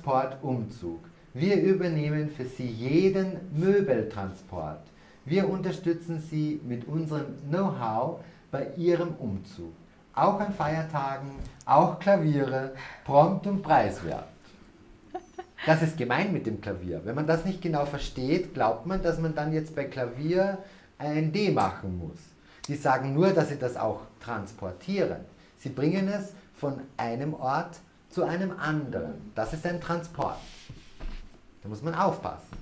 Möbeltransportumzug. Wir übernehmen für Sie jeden Möbeltransport. Wir unterstützen Sie mit unserem Know-how bei Ihrem Umzug. Auch an Feiertagen, auch Klaviere, prompt und preiswert. Das ist gemein mit dem Klavier. Wenn man das nicht genau versteht, glaubt man, dass man dann jetzt bei Klavier ein D machen muss. Die sagen nur, dass sie das auch transportieren. Sie bringen es von einem Ort zu einem anderen. Das ist ein Transport. Da muss man aufpassen.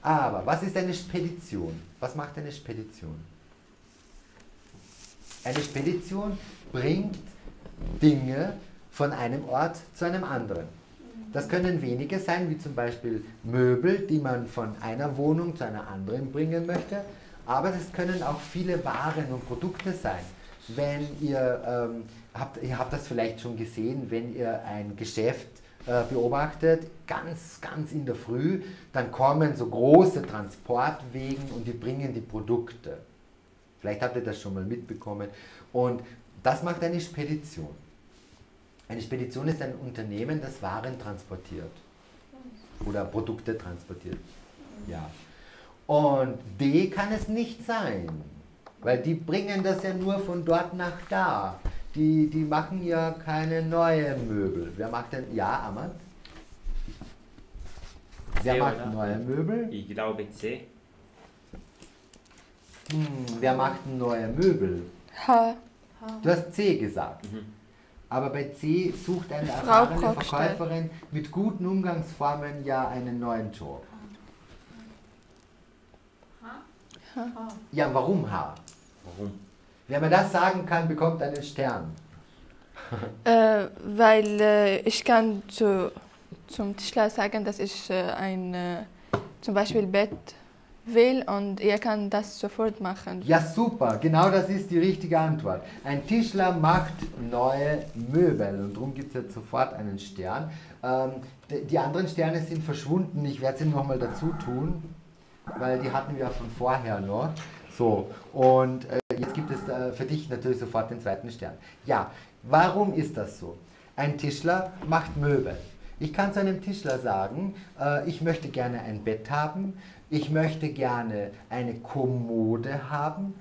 Aber was ist eine Spedition? Was macht eine Spedition? Eine Spedition bringt Dinge von einem Ort zu einem anderen. Das können wenige sein, wie zum Beispiel Möbel, die man von einer Wohnung zu einer anderen bringen möchte. Aber es können auch viele Waren und Produkte sein. Wenn ihr, ähm, habt, ihr habt das vielleicht schon gesehen, wenn ihr ein Geschäft äh, beobachtet, ganz, ganz in der Früh, dann kommen so große Transportwegen und die bringen die Produkte. Vielleicht habt ihr das schon mal mitbekommen. Und das macht eine Spedition. Eine Spedition ist ein Unternehmen, das Waren transportiert oder Produkte transportiert. Ja. Und D kann es nicht sein, weil die bringen das ja nur von dort nach da die, die machen ja keine neuen Möbel. Wer macht denn, ja, Amand? Wer C, macht oder? neue Möbel? Ich glaube C. Hm, wer macht neue Möbel? H. Du hast C gesagt. Mhm. Aber bei C sucht eine Frau erfahrene Krogstall. Verkäuferin mit guten Umgangsformen ja einen neuen Job. Ja, warum H? Warum? Wer mir das sagen kann, bekommt einen Stern. Äh, weil äh, ich kann zu, zum Tischler sagen, dass ich äh, ein äh, zum Beispiel Bett will und er kann das sofort machen. Ja, super, genau das ist die richtige Antwort. Ein Tischler macht neue Möbel und darum gibt es jetzt sofort einen Stern. Ähm, die anderen Sterne sind verschwunden, ich werde sie nochmal dazu tun, weil die hatten wir von vorher noch. So, und äh, jetzt gibt es äh, für dich natürlich sofort den zweiten Stern. Ja, warum ist das so? Ein Tischler macht Möbel. Ich kann zu einem Tischler sagen, äh, ich möchte gerne ein Bett haben, ich möchte gerne eine Kommode haben,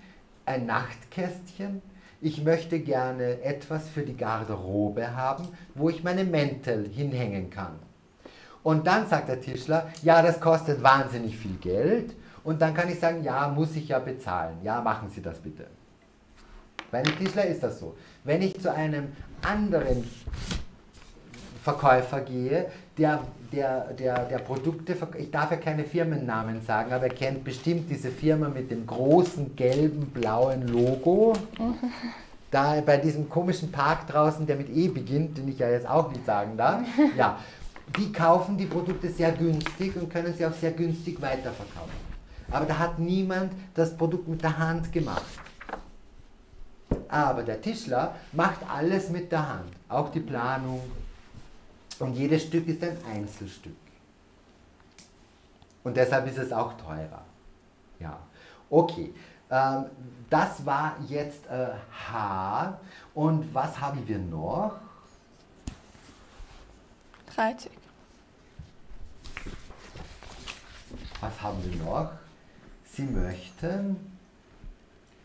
ein Nachtkästchen, ich möchte gerne etwas für die Garderobe haben, wo ich meine Mäntel hinhängen kann. Und dann sagt der Tischler, ja, das kostet wahnsinnig viel Geld. Und dann kann ich sagen, ja, muss ich ja bezahlen. Ja, machen Sie das bitte. Bei einem Tischler ist das so. Wenn ich zu einem anderen Verkäufer gehe, der, der, der, der Produkte, ich darf ja keine Firmennamen sagen, aber er kennt bestimmt diese Firma mit dem großen gelben, blauen Logo. Da bei diesem komischen Park draußen, der mit E beginnt, den ich ja jetzt auch nicht sagen darf. Ja, die kaufen die Produkte sehr günstig und können sie auch sehr günstig weiterverkaufen. Aber da hat niemand das Produkt mit der Hand gemacht. Aber der Tischler macht alles mit der Hand, auch die Planung. Und jedes Stück ist ein Einzelstück. Und deshalb ist es auch teurer. Ja, okay. Ähm, das war jetzt äh, H. Und was haben wir noch? 30. Was haben wir noch? Sie möchten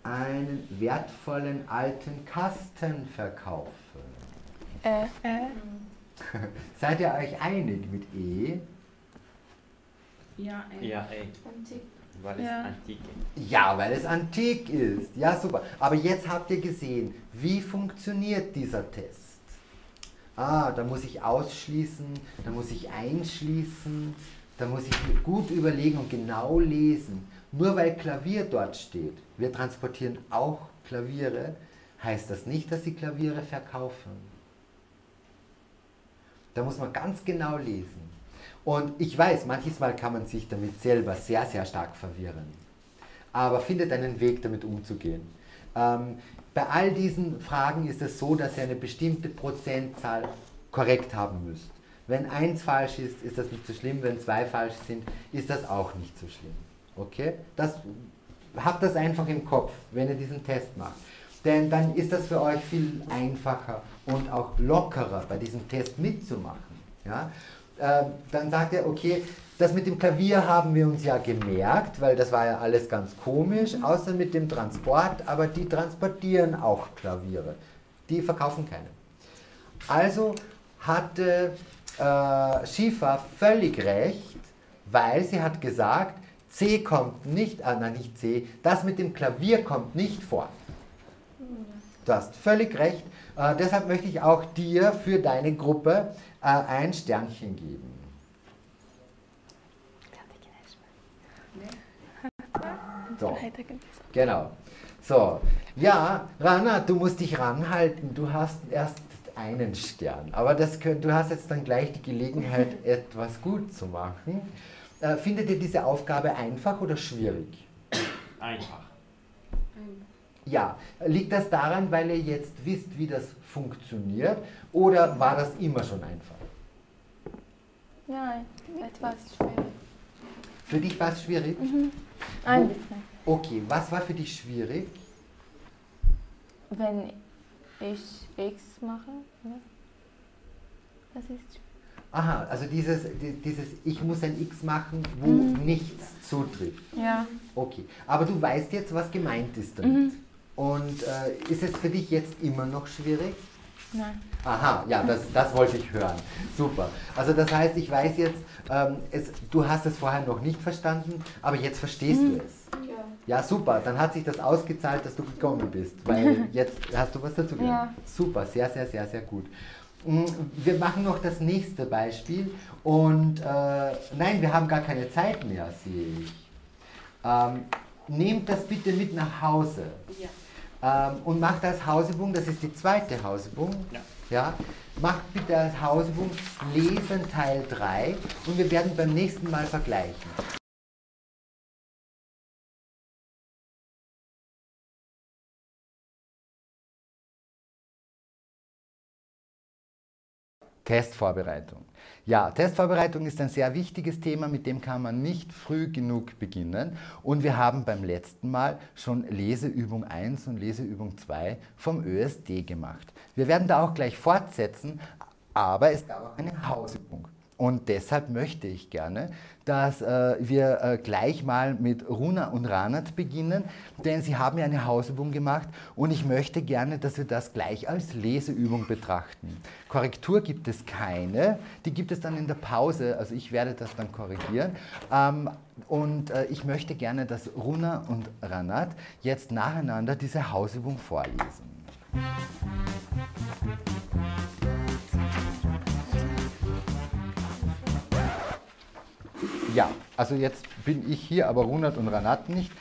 einen wertvollen alten Kasten verkaufen. Äh, Seid ihr euch einig mit E? Ja, ein Ja, ey. Antik. Weil es Ja. antik ist. Ja, weil es antik ist. Ja, super. Aber jetzt habt ihr gesehen, wie funktioniert dieser Test. Ah, da muss ich ausschließen, da muss ich einschließen, da muss ich mir gut überlegen und genau lesen. Nur weil Klavier dort steht, wir transportieren auch Klaviere, heißt das nicht, dass sie Klaviere verkaufen. Da muss man ganz genau lesen. Und ich weiß, manches Mal kann man sich damit selber sehr, sehr stark verwirren. Aber findet einen Weg, damit umzugehen. Ähm, bei all diesen Fragen ist es so, dass ihr eine bestimmte Prozentzahl korrekt haben müsst. Wenn eins falsch ist, ist das nicht so schlimm. Wenn zwei falsch sind, ist das auch nicht so schlimm. Okay? Das, habt das einfach im Kopf, wenn ihr diesen Test macht. Denn dann ist das für euch viel einfacher und auch lockerer, bei diesem Test mitzumachen. Ja? Ähm, dann sagt er, okay, das mit dem Klavier haben wir uns ja gemerkt, weil das war ja alles ganz komisch, außer mit dem Transport, aber die transportieren auch Klaviere. Die verkaufen keine. Also hatte äh, Schiefer völlig recht, weil sie hat gesagt, C kommt nicht, ah, nein, nicht C, das mit dem Klavier kommt nicht vor. Du hast völlig recht. Äh, deshalb möchte ich auch dir für deine Gruppe äh, ein Sternchen geben. So, genau. So, ja, Rana, du musst dich ranhalten. Du hast erst einen Stern. Aber das könnt, du hast jetzt dann gleich die Gelegenheit, etwas gut zu machen. Äh, findet ihr diese Aufgabe einfach oder schwierig? Einfach. Ja, liegt das daran, weil ihr jetzt wisst, wie das funktioniert oder war das immer schon einfach? Nein, etwas schwierig. Für dich war es schwierig? Mhm. Ein bisschen. Okay, was war für dich schwierig? Wenn ich X mache, ne? das ist Aha, also dieses, di- dieses Ich muss ein X machen, wo Mhm. nichts zutrifft. ja. Okay, aber du weißt jetzt, was gemeint ist damit. Mhm. Und äh, ist es für dich jetzt immer noch schwierig? Nein. Aha, ja, das, das wollte ich hören. Super. Also das heißt, ich weiß jetzt, ähm, es, du hast es vorher noch nicht verstanden, aber jetzt verstehst du es. Ja, super. Dann hat sich das ausgezahlt, dass du gekommen bist, weil jetzt hast du was dazu gelernt. Ja. Super, sehr, sehr, sehr, sehr gut. Mm, Wir machen noch das nächste Beispiel und äh, nein, wir haben gar keine Zeit mehr, sehe ich. Ähm, nehmt das bitte mit nach Hause. Ja. Ähm, und macht als Hausübung, das ist die zweite Hausübung, Ja. ja, macht bitte als Hausübung Lesen Teil 3 und wir werden beim nächsten Mal vergleichen. Testvorbereitung. Ja, Testvorbereitung ist ein sehr wichtiges Thema, mit dem kann man nicht früh genug beginnen. Und wir haben beim letzten Mal schon Leseübung 1 und Leseübung 2 vom ÖSD gemacht. Wir werden da auch gleich fortsetzen, aber es gab auch eine Hausübung. Und deshalb möchte ich gerne, dass äh, wir äh, gleich mal mit Runa und Ranat beginnen, denn sie haben ja eine Hausübung gemacht und ich möchte gerne, dass wir das gleich als Leseübung betrachten. Korrektur gibt es keine, die gibt es dann in der Pause, also ich werde das dann korrigieren. Ähm, und äh, ich möchte gerne, dass Runa und Ranat jetzt nacheinander diese Hausübung vorlesen. Ja, also jetzt bin ich hier, aber Runat und Ranat nicht.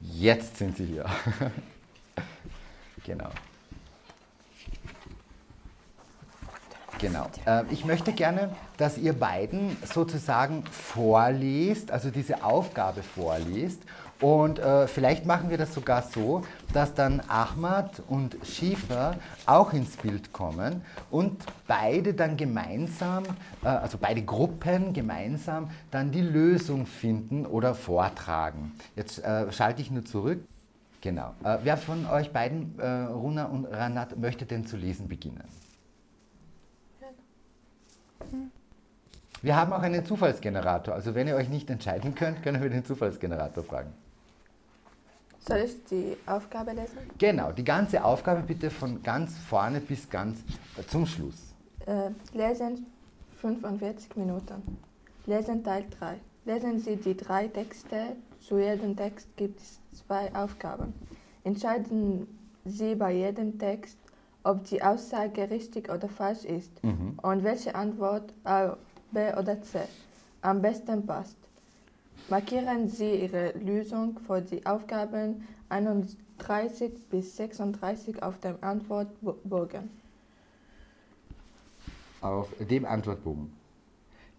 Jetzt sind sie hier. genau. Genau. Äh, ich möchte gerne, dass ihr beiden sozusagen vorlest, also diese Aufgabe vorlest. Und äh, vielleicht machen wir das sogar so, dass dann Ahmad und Schiefer auch ins Bild kommen und beide dann gemeinsam, äh, also beide Gruppen gemeinsam dann die Lösung finden oder vortragen. Jetzt äh, schalte ich nur zurück. Genau. Äh, wer von euch beiden, äh, Runa und Ranat, möchte denn zu lesen beginnen? Wir haben auch einen Zufallsgenerator. Also wenn ihr euch nicht entscheiden könnt, können wir den Zufallsgenerator fragen. Soll ich die Aufgabe lesen? Genau, die ganze Aufgabe bitte von ganz vorne bis ganz zum Schluss. Äh, lesen 45 Minuten. Lesen Teil 3. Lesen Sie die drei Texte. Zu jedem Text gibt es zwei Aufgaben. Entscheiden Sie bei jedem Text, ob die Aussage richtig oder falsch ist Mhm. und welche Antwort A, B oder C am besten passt. Markieren Sie Ihre Lösung für die Aufgaben 31 bis 36 auf dem Antwortbogen. Auf dem Antwortbogen.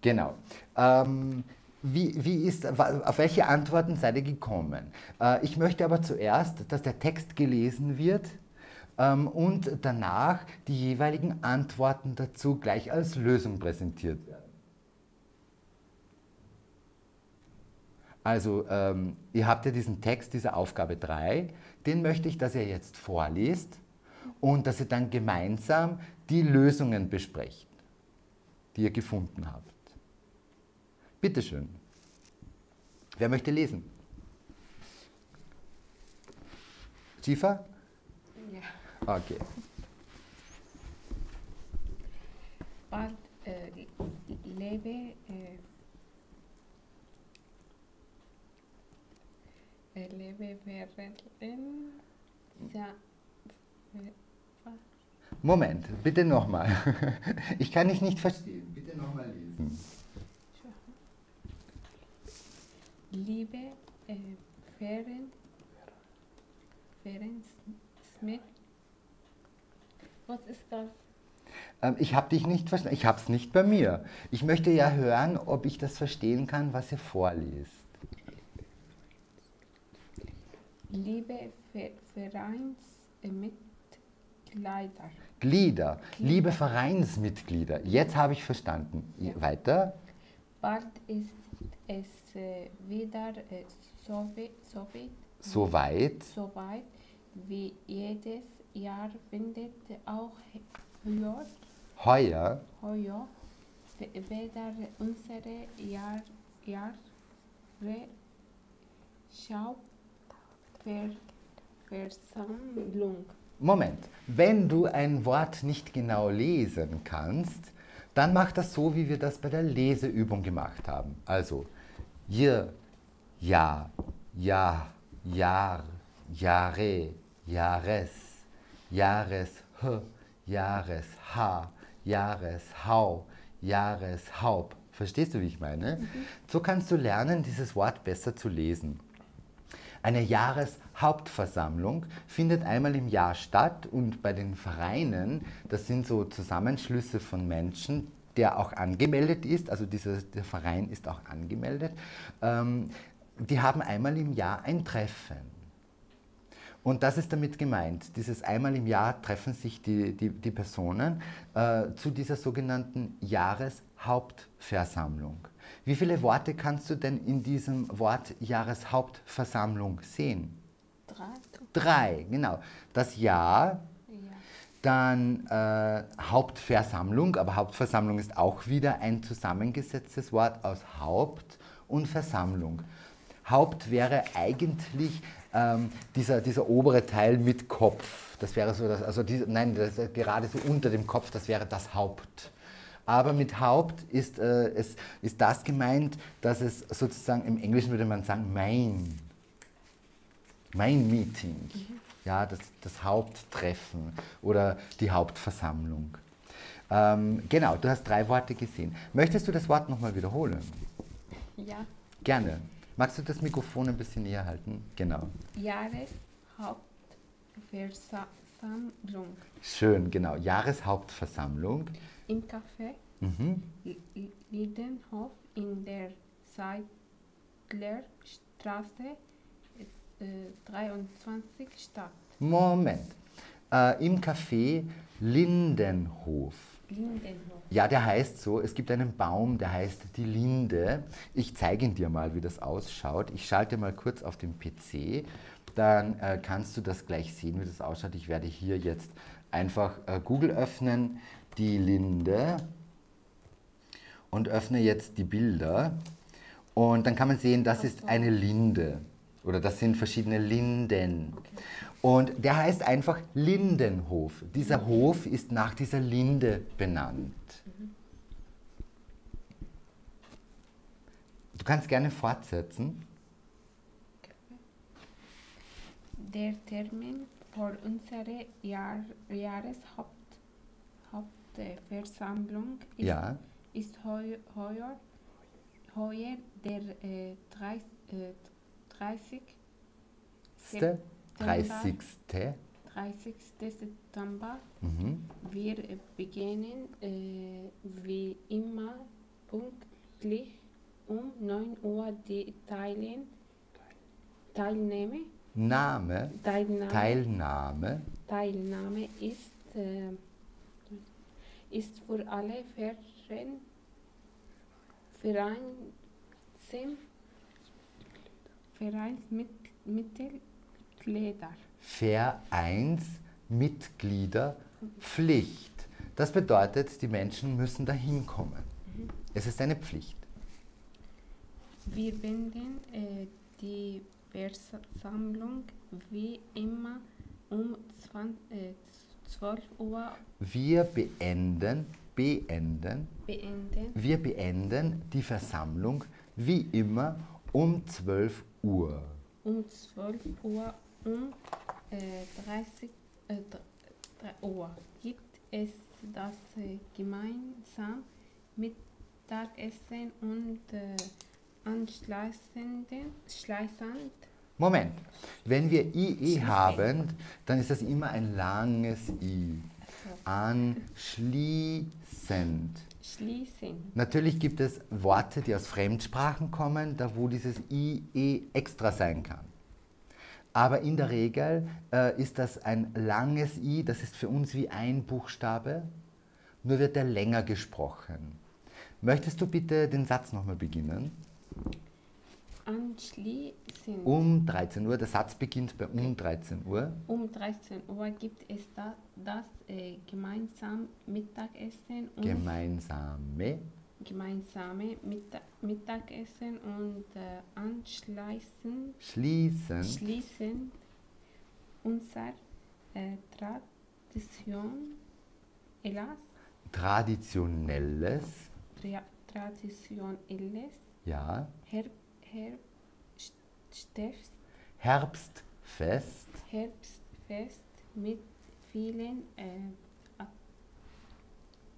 Genau. Ähm, wie, wie ist, auf welche Antworten seid ihr gekommen? Äh, ich möchte aber zuerst, dass der Text gelesen wird ähm, und danach die jeweiligen Antworten dazu gleich als Lösung präsentiert werden. Also, ähm, ihr habt ja diesen Text, diese Aufgabe 3, den möchte ich, dass ihr jetzt vorlest und dass ihr dann gemeinsam die Lösungen besprecht. die ihr gefunden habt. Bitte schön. Wer möchte lesen? Schiefer? Ja. Okay. Bald äh, lebe äh, äh, lebe während ja, äh, was? Moment, bitte nochmal. Ich kann dich nicht verstehen. Bitte nochmal lesen. Liebe äh, Feren, Feren Smith. Was ist das? Ähm, ich habe dich nicht verstanden. Ich habe es nicht bei mir. Ich möchte ja hören, ob ich das verstehen kann, was ihr vorliest. Liebe Ver Vereinsmitglieder. Glieder, liebe Vereinsmitglieder. Jetzt habe ich verstanden. Weiter. Bald ist es äh, wieder äh, so, so weit, Soweit. so weit wie jedes Jahr findet auch heuer, Heuer. heuer weder unsere Jahr, Jahre Schau Ver, Versammlung. Moment. Wenn du ein Wort nicht genau lesen kannst, dann mach das so, wie wir das bei der Leseübung gemacht haben. Also, J, Ja, Ja, Jahr, Jahre, Jahres, Jahres, H, Jahres, H, Jahres, Hau, Jahres, Haupt. Verstehst du, wie ich meine? So kannst du lernen, dieses Wort besser zu lesen. Eine Jahreshauptversammlung findet einmal im Jahr statt und bei den Vereinen, das sind so Zusammenschlüsse von Menschen, der auch angemeldet ist, also dieser, der Verein ist auch angemeldet, ähm, die haben einmal im Jahr ein Treffen. Und das ist damit gemeint. Dieses einmal im Jahr treffen sich die, die, die Personen äh, zu dieser sogenannten Jahreshauptversammlung. Wie viele Worte kannst du denn in diesem Wort Jahreshauptversammlung sehen? Drei. Drei, genau. Das Jahr, Ja. dann äh, Hauptversammlung, aber Hauptversammlung ist auch wieder ein zusammengesetztes Wort aus Haupt und Versammlung. Haupt wäre eigentlich ähm, dieser, dieser obere Teil mit Kopf. Das wäre so, das, also die, nein, das, gerade so unter dem Kopf, das wäre das Haupt. Aber mit Haupt ist, äh, es, ist das gemeint, dass es sozusagen im Englischen würde man sagen Main. Main Meeting. Ja, das, das Haupttreffen oder die Hauptversammlung. Ähm, genau, du hast drei Worte gesehen. Möchtest du das Wort nochmal wiederholen? Ja. Gerne. Magst du das Mikrofon ein bisschen näher halten? Genau. Jahreshauptversammlung Schön, genau. Jahreshauptversammlung. Im Café Mhm. Liedenhof in der Seidlerstraße äh, 23 Stadt. Moment. Äh, Im Café Lindenhof. Lindenhof. Ja, der heißt so. Es gibt einen Baum, der heißt die Linde. Ich zeige ihn dir mal, wie das ausschaut. Ich schalte mal kurz auf den PC. Dann äh, kannst du das gleich sehen, wie das ausschaut. Ich werde hier jetzt einfach äh, Google öffnen, die Linde und öffne jetzt die Bilder. Und dann kann man sehen, das ist eine Linde. Oder das sind verschiedene Linden. Und der heißt einfach Lindenhof. Dieser Hof ist nach dieser Linde benannt. Du kannst gerne fortsetzen. Der Termin für unsere Jahr Jahreshaupt Hauptversammlung ist, Ja, ist heu, heuer, heuer der äh, 30, äh, 30. Ste- September. 30. 30. September. Mhm. Wir beginnen äh, wie immer pünktlich um 9 Uhr die Teilen, Teilnahme, Name, Teilnahme, Teilnahme. Teilnahme ist, äh, ist für alle Verein, Vereins, Vereinsmitglieder. Vereinsmitglieder Pflicht. Das bedeutet, die Menschen müssen dahin kommen. Es ist eine Pflicht. Wir beenden äh, die Versammlung wie immer um 20, äh, 12 Uhr Wir beenden, beenden, beenden. wir beenden die Versammlung wie immer um 12 Uhr. Um 12 Uhr um äh, 30 äh, dr- drei Uhr gibt es das äh, gemeinsam Mittagessen und äh, anschließend, schließend Moment, wenn wir IE haben, dann ist das immer ein langes I. Anschließend. schließen. Natürlich gibt es Worte, die aus Fremdsprachen kommen, da wo dieses IE extra sein kann. Aber in der Regel äh, ist das ein langes I, das ist für uns wie ein Buchstabe, nur wird er länger gesprochen. Möchtest du bitte den Satz nochmal beginnen? Anschließend. Um 13 Uhr, der Satz beginnt bei um 13 Uhr. Um 13 Uhr gibt es da, das äh, gemeinsam Mittagessen und Gemeinsame. Gemeinsame Mitta Mittagessen und äh, anschließend schließen. Schließen unser äh, Tradition Elas, traditionelles, Tra traditionelles. Ja, Her Her Herbst, Herbstfest, Herbstfest mit vielen äh, At-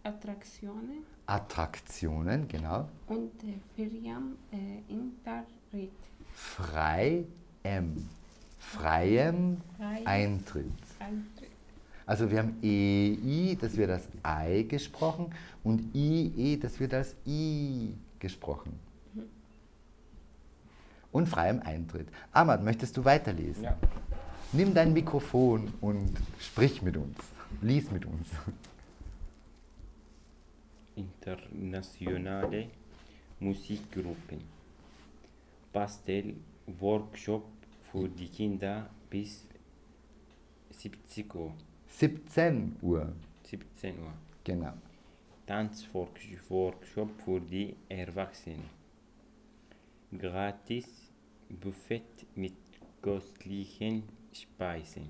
Attraktionen Attraktionen, genau, und äh, Feriam äh, Interrit. frei, M, freiem Freie Eintritt. Eintritt. Also wir haben EI, das wird als Ei gesprochen und IE, das wird als I gesprochen. Und freiem Eintritt. Ahmad, möchtest du weiterlesen? Ja. Nimm dein Mikrofon und sprich mit uns. Lies mit uns. Internationale Musikgruppen. Bastel Workshop für die Kinder bis 70 Uhr. 17 Uhr, 17 Uhr. genau. Tanzworkshop für die Erwachsenen. Gratis Buffet mit köstlichen Speisen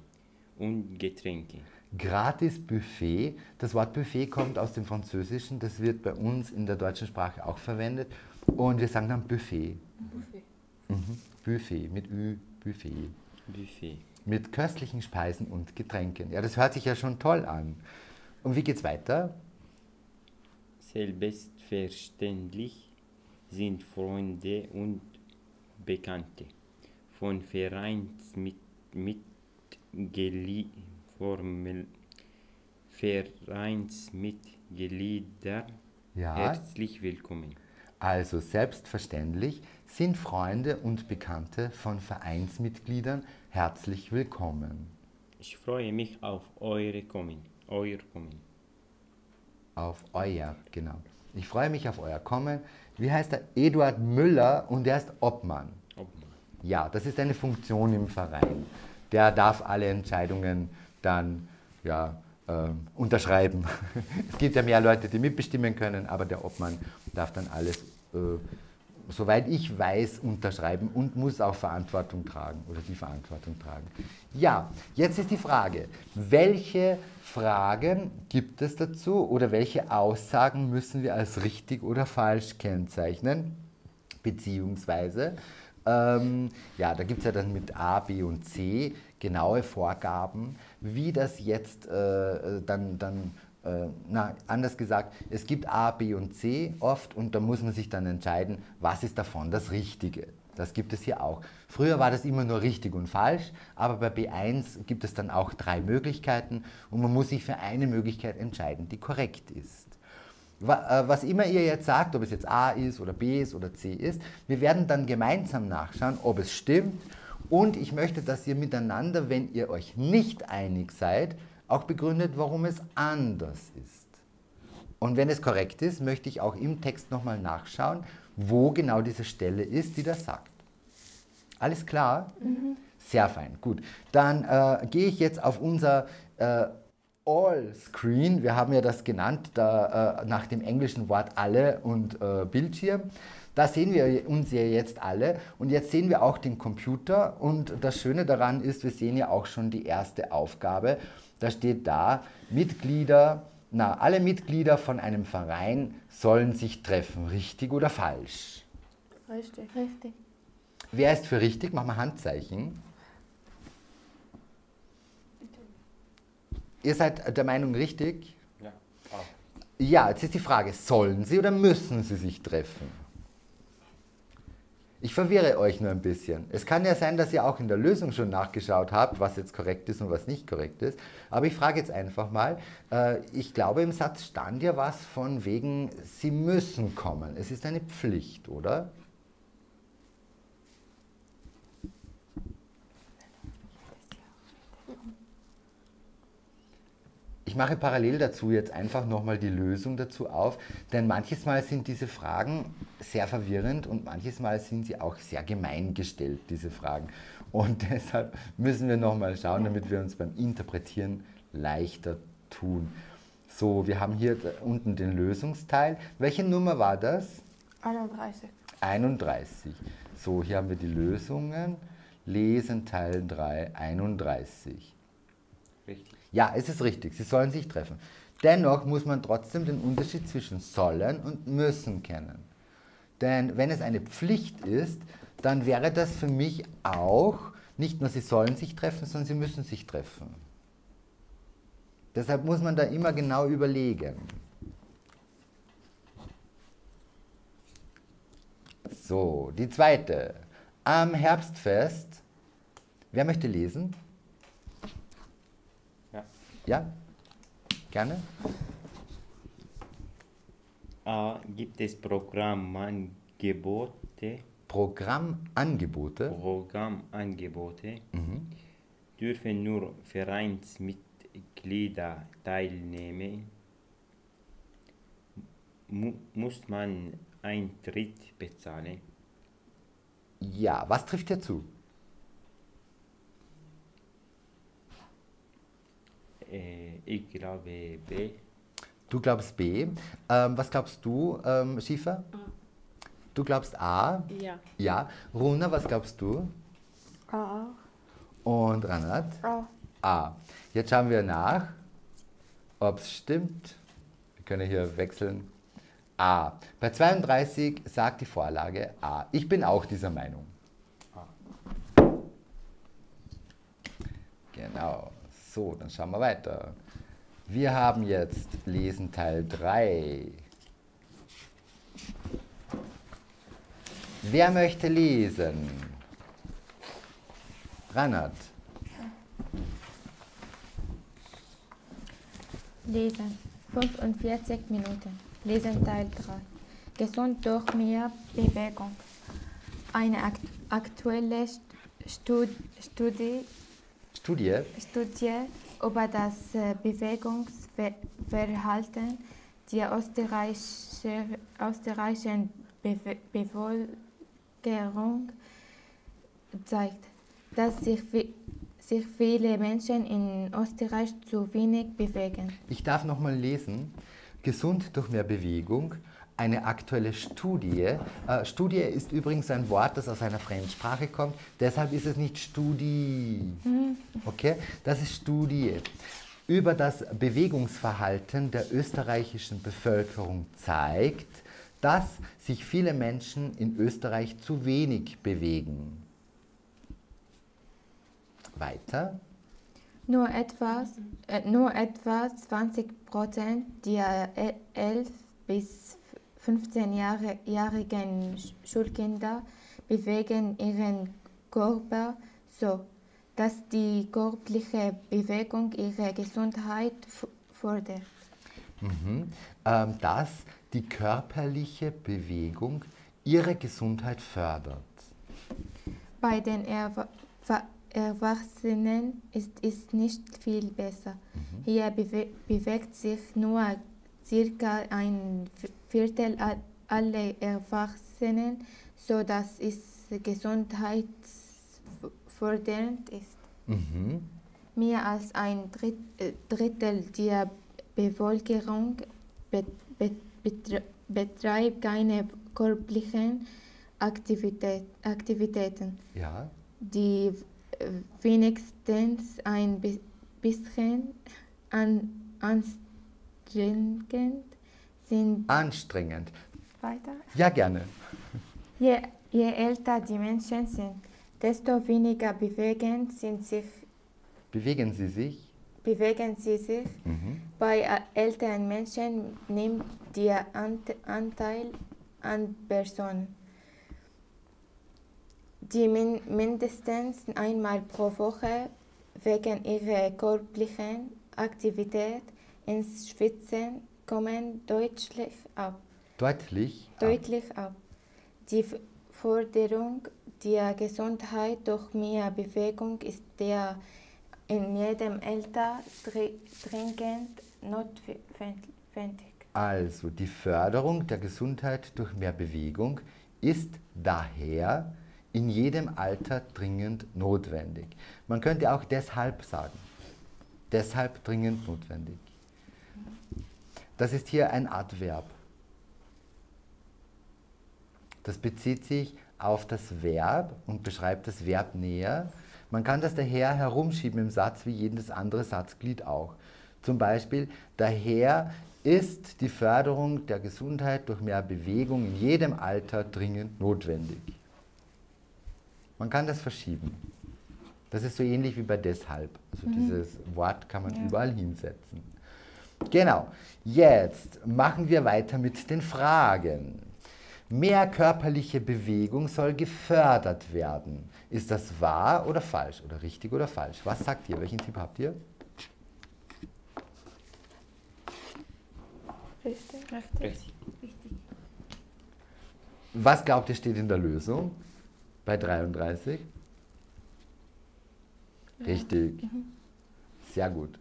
und Getränken. Gratis Buffet. Das Wort Buffet kommt aus dem Französischen. Das wird bei uns in der deutschen Sprache auch verwendet. Und wir sagen dann Buffet. Buffet. Mhm. Buffet mit Ü, Buffet. Buffet. Mit köstlichen Speisen und Getränken. Ja, das hört sich ja schon toll an. Und wie geht's weiter? Selbstverständlich sind Freunde und Bekannte von Vereinsmitgliedern Vereinsmitglieder Ja. herzlich willkommen. Also selbstverständlich sind Freunde und Bekannte von Vereinsmitgliedern herzlich willkommen. Ich freue mich auf eure Kommen. Euer Kommen. Auf euer, genau. Ich freue mich auf euer Kommen. Wie heißt er? Eduard Müller und er ist Obmann. Ja, das ist eine Funktion im Verein. Der darf alle Entscheidungen dann ja, ähm, unterschreiben. es gibt ja mehr Leute, die mitbestimmen können, aber der Obmann darf dann alles, äh, soweit ich weiß, unterschreiben und muss auch Verantwortung tragen oder die Verantwortung tragen. Ja, jetzt ist die Frage, welche Fragen gibt es dazu oder welche Aussagen müssen wir als richtig oder falsch kennzeichnen? Beziehungsweise, ähm, ja, da gibt es ja dann mit A, B und C genaue Vorgaben, wie das jetzt äh, dann, dann äh, na, anders gesagt, es gibt A, B und C oft und da muss man sich dann entscheiden, was ist davon das Richtige. Das gibt es hier auch. Früher war das immer nur richtig und falsch, aber bei B1 gibt es dann auch drei Möglichkeiten und man muss sich für eine Möglichkeit entscheiden, die korrekt ist. Äh, Was immer ihr jetzt sagt, ob es jetzt A ist oder B ist oder C ist, wir werden dann gemeinsam nachschauen, ob es stimmt. Und ich möchte, dass ihr miteinander, wenn ihr euch nicht einig seid, auch begründet, warum es anders ist. Und wenn es korrekt ist, möchte ich auch im Text nochmal nachschauen, wo genau diese Stelle ist, die das sagt. Alles klar? Sehr fein, gut. Dann äh, gehe ich jetzt auf unser äh, All Screen. Wir haben ja das genannt da, äh, nach dem englischen Wort alle und äh, Bildschirm. Da sehen wir uns ja jetzt alle und jetzt sehen wir auch den Computer und das Schöne daran ist, wir sehen ja auch schon die erste Aufgabe. Da steht da, Mitglieder, na, alle Mitglieder von einem Verein sollen sich treffen. Richtig oder falsch? Richtig. Richtig. Wer ist für richtig? Mach mal Handzeichen. Ihr seid der Meinung richtig? Ja, auch. Ja, jetzt ist die Frage, sollen sie oder müssen sie sich treffen? Ich verwirre euch nur ein bisschen. Es kann ja sein, dass ihr auch in der Lösung schon nachgeschaut habt, was jetzt korrekt ist und was nicht korrekt ist. Aber ich frage jetzt einfach mal, äh, ich glaube im Satz stand ja was von wegen, sie müssen kommen. Es ist eine Pflicht, oder? Ich mache parallel dazu jetzt einfach nochmal die Lösung dazu auf, denn manches Mal sind diese Fragen sehr verwirrend und manches Mal sind sie auch sehr gemein gestellt, diese Fragen. Und deshalb müssen wir nochmal schauen, damit wir uns beim Interpretieren leichter tun. So, wir haben hier unten den Lösungsteil. Welche Nummer war das? 31. 31. So, hier haben wir die Lösungen. Lesen Teil 3, 31. Richtig. Ja, es ist richtig, sie sollen sich treffen. Dennoch muss man trotzdem den Unterschied zwischen sollen und müssen kennen. Denn wenn es eine Pflicht ist, dann wäre das für mich auch nicht nur sie sollen sich treffen, sondern sie müssen sich treffen. Deshalb muss man da immer genau überlegen. So, die zweite. Am Herbstfest. Wer möchte lesen? Ja. Gerne? A. Gibt es Programmangebote? Programmangebote. Programmangebote Mhm. dürfen nur Vereinsmitglieder teilnehmen. Mu muss man Eintritt bezahlen? Ja, was trifft dir zu? Ich glaube B. Du glaubst B. Ähm, was glaubst du, ähm, Schiefer? Du glaubst A? Ja. Ja. Runa, was glaubst du? A Und Ranat? auch. A. Jetzt schauen wir nach, ob es stimmt. Wir können hier wechseln. A. Bei 32 sagt die Vorlage A. Ich bin auch dieser Meinung. Genau. So, dann schauen wir weiter. Wir haben jetzt Lesen Teil 3. Wer möchte lesen? Ranat. Lesen. 45 Minuten. Lesen Teil 3. Gesund durch mehr Bewegung. Eine akt aktuelle St- Stud Studie, Studie. Studie über das äh, Bewegungsverhalten der österreichischer, österreichischen Bevölkerung zeigt, dass sich, sich viele Menschen in Österreich zu wenig bewegen. Ich darf nochmal lesen. Gesund durch mehr Bewegung. Eine aktuelle Studie. Äh, Studie ist übrigens ein Wort, das aus einer Fremdsprache kommt. Deshalb ist es nicht Studie. Okay? Das ist Studie. Über das Bewegungsverhalten der österreichischen Bevölkerung zeigt, dass sich viele Menschen in Österreich zu wenig bewegen. Weiter. Nur etwas, äh, nur etwa 20 Prozent der äh, 11 bis 15-jährigen Schulkinder bewegen ihren Körper so, dass die körperliche Bewegung ihre Gesundheit fördert. Mhm. Ähm, dass die körperliche Bewegung ihre Gesundheit fördert. Bei den Erwa Ver- Erwachsenen ist es nicht viel besser. Hier bewe bewegt sich nur circa ein Viertel all- aller Erwachsenen, so dass es gesundheitsfördernd ist. Mhm. Mehr als ein äh, Drittel der Bevölkerung bet, bet, betre- betreibt keine körperlichen Aktivität, Aktivitäten, Ja. die äh, wenigstens ein bi- bisschen an, anstrengend sind. Anstrengend. Weiter. Ja, gerne. Je, je älter die Menschen sind, desto weniger bewegen, sind sich, Bewegen Sie sich. bewegen sie sich. Mhm. Bei äh, älteren Menschen nimmt der Ant Anteil an Personen, die min mindestens einmal pro Woche wegen ihrer körperlichen Aktivität ins Schwitzen kommen, deutlich ab. Deutlich. ab. Deutlich ab. Die F- Förderung der Gesundheit durch mehr Bewegung ist der in jedem Alter dri- dringend notwendig. Also die Förderung der Gesundheit durch mehr Bewegung ist daher in jedem Alter dringend notwendig. Man könnte auch deshalb sagen. Deshalb dringend notwendig. Das ist hier ein Adverb. Das bezieht sich auf das Verb und beschreibt das Verb näher. Man kann das daher herumschieben im Satz wie jedes andere Satzglied auch. Zum Beispiel, daher ist die Förderung der Gesundheit durch mehr Bewegung in jedem Alter dringend notwendig. Man kann das verschieben. Das ist so ähnlich wie bei deshalb. Also dieses Wort kann man überall hinsetzen. Genau. Jetzt machen wir weiter mit den Fragen. Mehr körperliche Bewegung soll gefördert werden. Ist das wahr oder falsch? Oder richtig oder falsch? Was sagt ihr? Welchen Tipp habt ihr? Richtig. Richtig. Was glaubt ihr steht in der Lösung? Bei 33? Richtig. Sehr gut.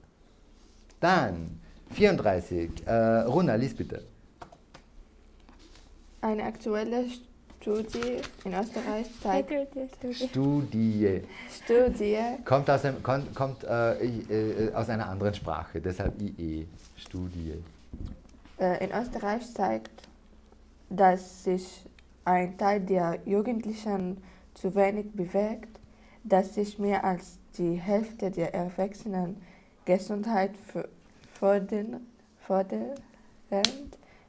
Dann 34. Äh, Runa, lies bitte. Eine aktuelle Studie in Österreich zeigt, Studie. Studie, Kommt aus, einem, kommt, kommt, äh, äh, aus einer anderen Sprache, deshalb IE. Studie. äh, in Österreich zeigt, dass sich ein Teil der Jugendlichen zu wenig bewegt, dass sich mehr als die Hälfte der Erwachsenen Gesundheit fö- fördernd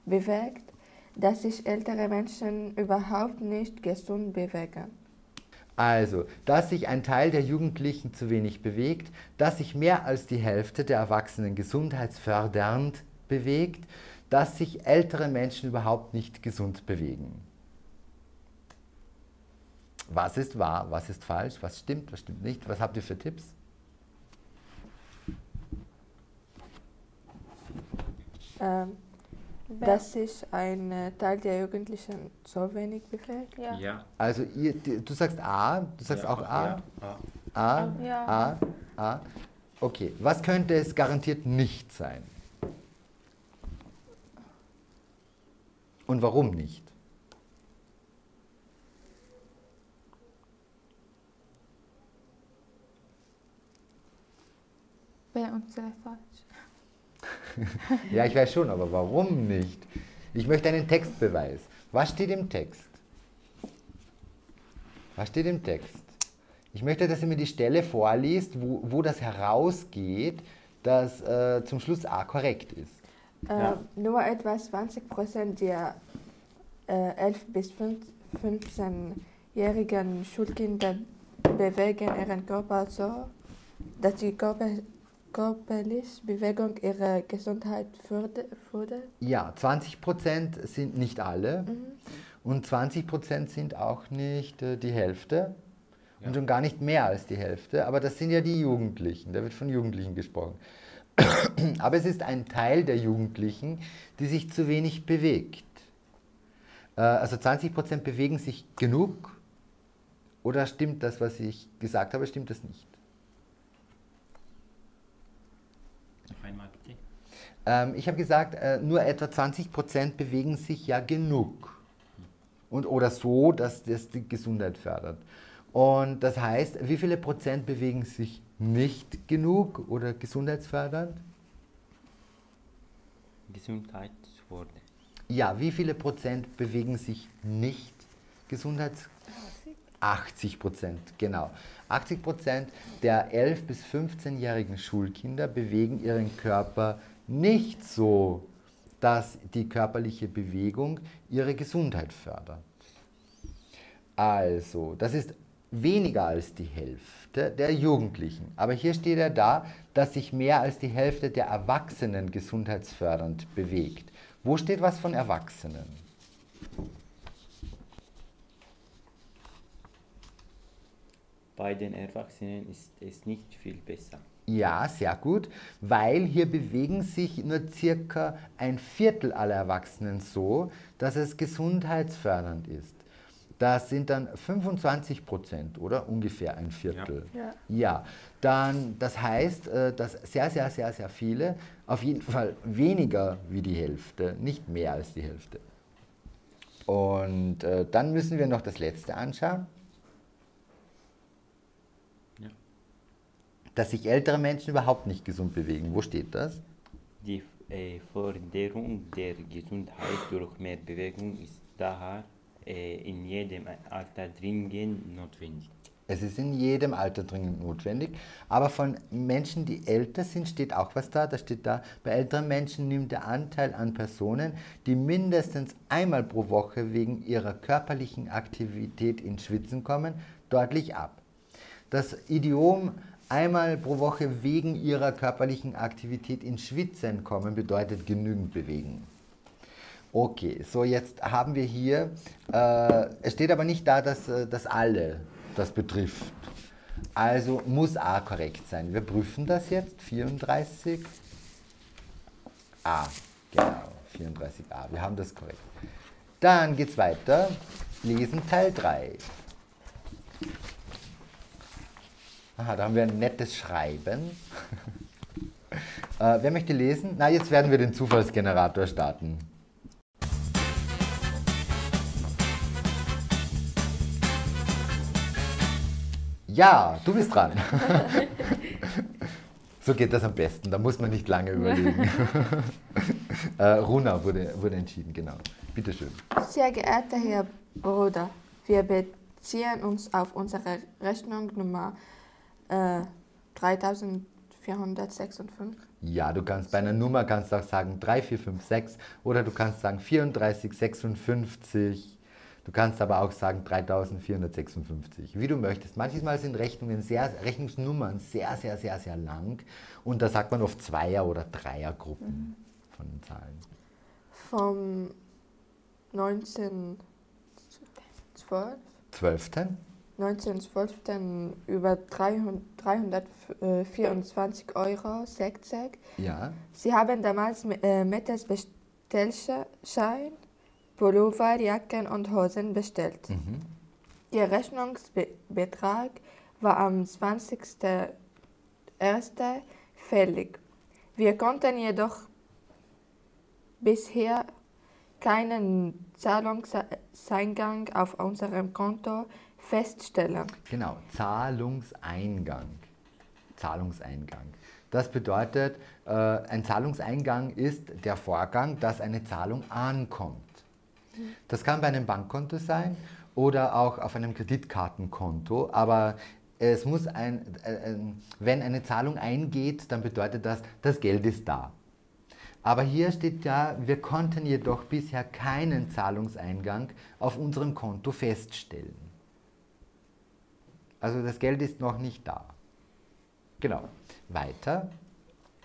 bewegt, dass sich ältere Menschen überhaupt nicht gesund bewegen. Also, dass sich ein Teil der Jugendlichen zu wenig bewegt, dass sich mehr als die Hälfte der Erwachsenen gesundheitsfördernd bewegt, dass sich ältere Menschen überhaupt nicht gesund bewegen. Was ist wahr, was ist falsch, was stimmt, was stimmt nicht? Was habt ihr für Tipps? Ähm, dass sich ein Teil der Jugendlichen so wenig bewegt. Ja. Ja. Also, ihr, du sagst A, du sagst ja, auch A? Ja. A. A, Ja. A, A. Okay, was könnte es garantiert nicht sein? Und warum nicht? Bei uns sehr falsch. Ja, ich weiß schon, aber warum nicht? Ich möchte einen Textbeweis. Was steht im Text? Was steht im Text? Ich möchte, dass ihr mir die Stelle vorliest, wo, wo das herausgeht, dass äh, zum Schluss A korrekt ist. Äh, Ja. Nur etwa 20 Prozent der äh, 11- bis 15-jährigen Schulkinder bewegen ihren Körper so, dass die Körper, körperliche Bewegung ihre Gesundheit förde- fördert. Ja, 20% sind nicht alle und 20% sind auch nicht äh, die Hälfte und Ja. schon gar nicht mehr als die Hälfte, aber das sind ja die Jugendlichen, da wird von Jugendlichen gesprochen. aber es ist ein Teil der Jugendlichen, die sich zu wenig bewegt. Äh, also 20% bewegen sich genug oder stimmt das, was ich gesagt habe, stimmt das nicht? Noch einmal bitte. Ähm, ich habe gesagt, äh, nur etwa 20% bewegen sich ja genug. Und, oder so, dass das die Gesundheit fördert. Und das heißt, wie viele Prozent bewegen sich nicht genug oder gesundheitsfördernd? Gesundheitsworde. Ja, wie viele Prozent bewegen sich nicht gesundheits... 80 Prozent, genau. 80 Prozent der 11- bis 15-jährigen Schulkinder bewegen ihren Körper nicht so, dass die körperliche Bewegung ihre Gesundheit fördert. Also, das ist weniger als die Hälfte der Jugendlichen. Aber hier steht ja da, dass sich mehr als die Hälfte der Erwachsenen gesundheitsfördernd bewegt. Wo steht was von Erwachsenen? Bei den Erwachsenen ist es nicht viel besser. Ja, sehr gut, weil hier bewegen sich nur circa ein Viertel aller Erwachsenen so, dass es gesundheitsfördernd ist. Das sind dann 25 Prozent, oder? Ungefähr ein Viertel. Ja. Ja, dann, das heißt, äh, dass sehr, sehr, sehr, sehr viele, auf jeden Fall weniger wie die Hälfte, nicht mehr als die Hälfte. Und äh, dann müssen wir noch das letzte anschauen. Dass sich ältere Menschen überhaupt nicht gesund bewegen. Wo steht das? Die äh, Förderung der Gesundheit durch mehr Bewegung ist daher äh, in jedem Alter dringend notwendig. Es ist in jedem Alter dringend notwendig. Aber von Menschen, die älter sind, steht auch was da. Da steht da, bei älteren Menschen nimmt der Anteil an Personen, die mindestens einmal pro Woche wegen ihrer körperlichen Aktivität ins Schwitzen kommen, deutlich ab. Das Idiom einmal pro Woche wegen ihrer körperlichen Aktivität ins Schwitzen kommen bedeutet genügend bewegen. Okay, so jetzt haben wir hier, äh, es steht aber nicht da, dass äh, das alle das betrifft. Also muss A korrekt sein. Wir prüfen das jetzt. 34. A, genau, 34a. Wir haben das korrekt. Dann geht's weiter. Lesen Teil 3. Aha, da haben wir ein nettes Schreiben. äh, wer möchte lesen? Na, jetzt werden wir den Zufallsgenerator starten. Ja, du bist dran. so geht das am besten, da muss man nicht lange überlegen. äh, Runa wurde, wurde entschieden, genau. Bitte schön. Sehr geehrter Herr Bruder, wir beziehen uns auf unsere Rechnung Nummer äh, 3456. Ja, du kannst bei einer Nummer kannst auch sagen 3, 4, 5, 6 oder du kannst sagen 34, 56. Du kannst aber auch sagen 3456, wie du möchtest. Manchmal sind Rechnungen sehr, Rechnungsnummern sehr, sehr, sehr, sehr lang und da sagt man oft Zweier- oder Dreiergruppen von den Zahlen. Vom 1912, 12. 1912 über 300, 324 Euro 60. Ja, Sie haben damals äh, mittels Bestellschein Pullover, Jacken und Hosen bestellt. mhm. Ihr Rechnungsbetrag war am 20.01. fällig. Wir konnten jedoch bisher keinen Zahlungseingang auf unserem Konto feststellen. Genau, Zahlungseingang. Zahlungseingang. Das bedeutet, äh, ein Zahlungseingang ist der Vorgang, dass eine Zahlung ankommt. Das kann bei einem Bankkonto sein oder auch auf einem Kreditkartenkonto, aber es muss ein, äh, äh, wenn eine Zahlung eingeht, dann bedeutet das, das Geld ist da. Aber hier steht ja, wir konnten jedoch bisher keinen Zahlungseingang auf unserem Konto feststellen. Also das Geld ist noch nicht da. Genau. Weiter.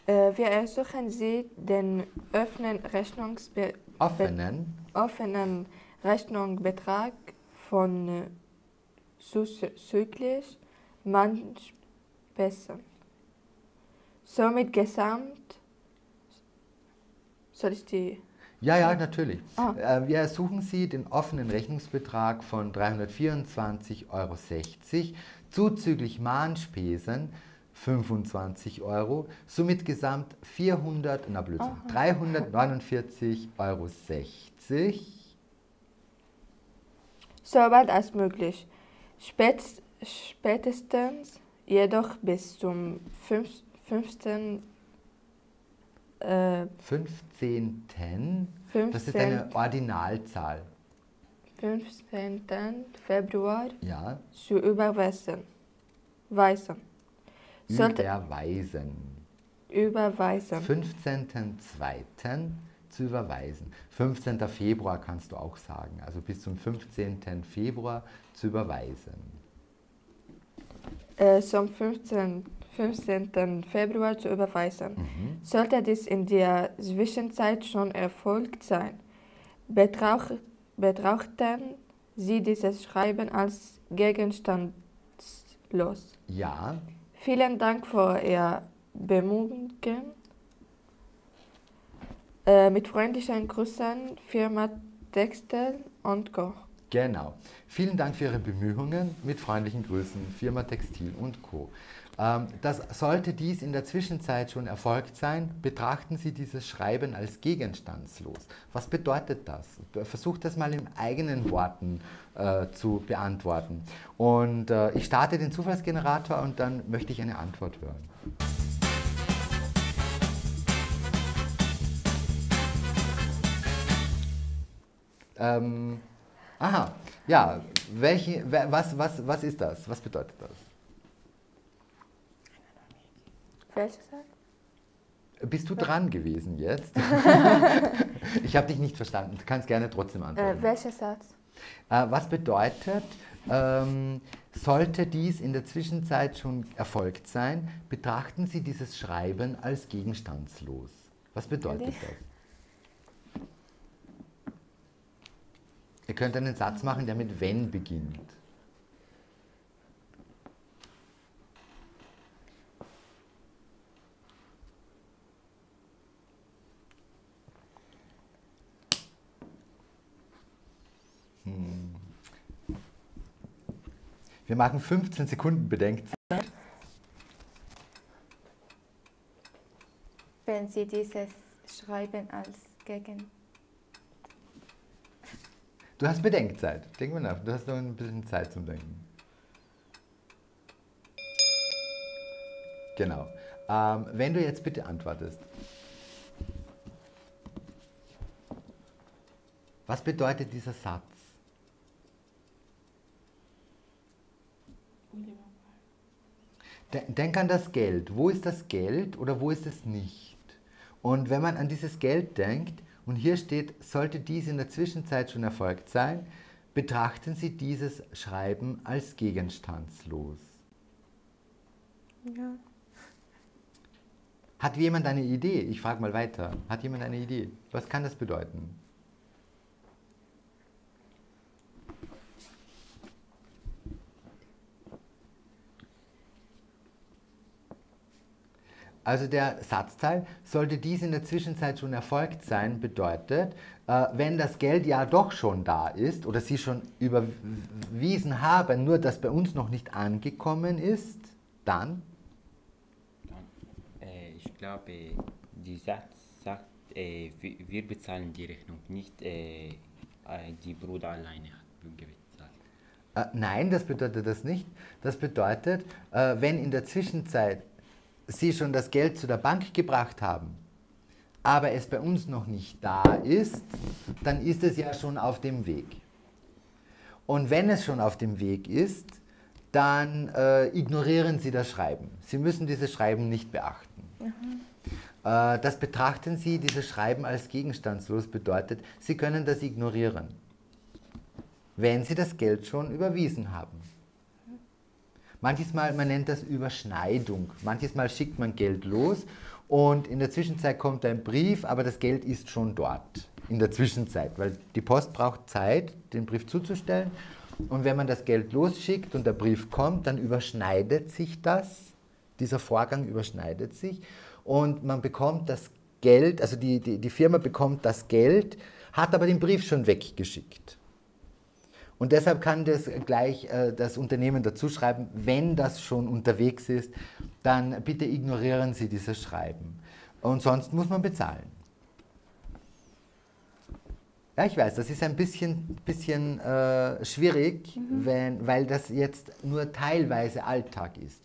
Äh, wir ersuchen Sie, den offenen, Rechnungsbe Offenen. offenen Rechnungsbetrag von äh, zuzüglich Mannspässen. Somit gesamt. Soll ich die. Ja, ja, natürlich. Ah. Äh, Wir ersuchen Sie den offenen Rechnungsbetrag von 324,60 Euro zuzüglich Mahnspesen 25 Euro, somit gesamt 400, na Blödsinn, 349,60 Euro. So bald als möglich. Spät, spätestens jedoch bis zum 5. 15. Äh, 15. 15. Das ist eine Ordinalzahl. 15. Februar Ja, zu überweisen. Weisen. Sollte überweisen. überweisen. 15.02. zu überweisen. 15. Februar kannst du auch sagen. Also bis zum 15. Februar zu überweisen. Äh, zum 15. 15. Februar zu überweisen. Mhm. Sollte dies in der Zwischenzeit schon erfolgt sein, betrauch, betrachten Sie dieses Schreiben als gegenstandslos. Ja, Vielen Dank für Ihr Bemühen. Äh, mit freundlichen Grüßen, Firma Textil und Co. genau. Vielen Dank für Ihre Bemühungen. Mit freundlichen Grüßen, Firma Textil und Co. Ähm, das sollte dies in der Zwischenzeit schon erfolgt sein, betrachten Sie dieses Schreiben als gegenstandslos. Was bedeutet das? Versucht das mal in eigenen Worten äh, zu beantworten. Und äh, ich starte den Zufallsgenerator und dann möchte ich eine Antwort hören. Ähm, aha, ja, welche, was, was, was ist das? Was bedeutet das? Welches Satz? Bist du dran gewesen jetzt? ich habe dich nicht verstanden. Du kannst gerne trotzdem Äh, antworten. welcher Satz? Äh, was bedeutet, ähm, sollte dies in der Zwischenzeit schon erfolgt sein, betrachten Sie dieses Schreiben als gegenstandslos. Was bedeutet das? Ihr könnt einen Satz machen, der mit wenn beginnt. Wir machen 15 Sekunden Bedenkzeit. Wenn Sie dieses Schreiben als gegen Du hast Bedenkzeit. Denk mal nach. Du hast noch ein bisschen Zeit zum Denken. Genau. Ähm, wenn du jetzt bitte antwortest. Was bedeutet dieser Satz? Denk an das Geld. Wo ist das Geld oder wo ist es nicht? Und wenn man an dieses Geld denkt und hier steht, sollte dies in der Zwischenzeit schon erfolgt sein, betrachten Sie dieses Schreiben als gegenstandslos. Ja. Hat jemand eine Idee? Ich frage mal weiter. Hat jemand eine Idee? Was kann das bedeuten? Also der Satzteil, sollte dies in der Zwischenzeit schon erfolgt sein, bedeutet, äh, wenn das Geld ja doch schon da ist oder Sie schon überwiesen haben, nur dass bei uns noch nicht angekommen ist, dann Dann, äh, ich glaube, die Satz sagt, äh, wir, bezahlen die Rechnung, nicht äh, äh, die Bruder alleine hat bezahlt. Äh, nein, das bedeutet das nicht. Das bedeutet, wenn in der Zwischenzeit Sie schon das Geld zu der Bank gebracht haben, aber es bei uns noch nicht da ist, dann ist es ja schon auf dem Weg. Und wenn es schon auf dem Weg ist, dann äh, ignorieren Sie das Schreiben. Sie müssen dieses Schreiben nicht beachten. Äh, das betrachten Sie, dieses Schreiben als gegenstandslos bedeutet, Sie können das ignorieren wenn Sie das Geld schon überwiesen haben. Manches Mal, man nennt das Überschneidung. Manches Mal schickt man Geld los und in der Zwischenzeit kommt ein Brief, aber das Geld ist schon dort. In der Zwischenzeit, weil die Post braucht Zeit, den Brief zuzustellen. Und wenn man das Geld losschickt und der Brief kommt, dann überschneidet sich das. Dieser Vorgang überschneidet sich und man bekommt das Geld, also die, die, die Firma bekommt das Geld, hat aber den Brief schon weggeschickt. Und deshalb kann das gleich äh, das Unternehmen dazu schreiben, wenn das schon unterwegs ist, dann bitte ignorieren Sie dieses Schreiben. Und sonst muss man bezahlen. Ja, ich weiß, das ist ein bisschen, bisschen äh, schwierig, wenn, weil das jetzt nur teilweise Alltag ist.